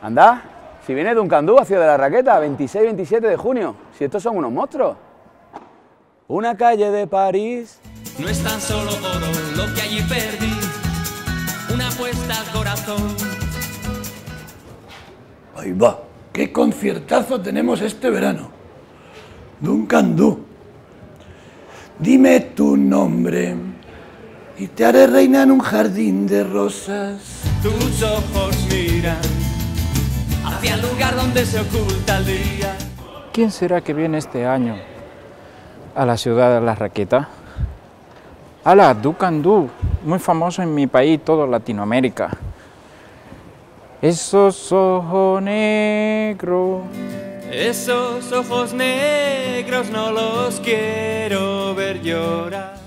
Anda, si viene de un candú hacia de la raqueta, 26-27 de junio. Si estos son unos monstruos. Una calle de París. No es tan solo oro lo que allí perdí, una apuesta al corazón. Ahí va, qué conciertazo tenemos este verano. Duncan Du. Dime tu nombre y te haré reina en un jardín de rosas. Tus ojos lugar donde se oculta el día. ¿Quién será que viene este año a la ciudad de la raqueta? Ala, Ducandú, muy famoso en mi país, todo Latinoamérica. Esos ojos negros. Esos ojos negros no los quiero ver llorar.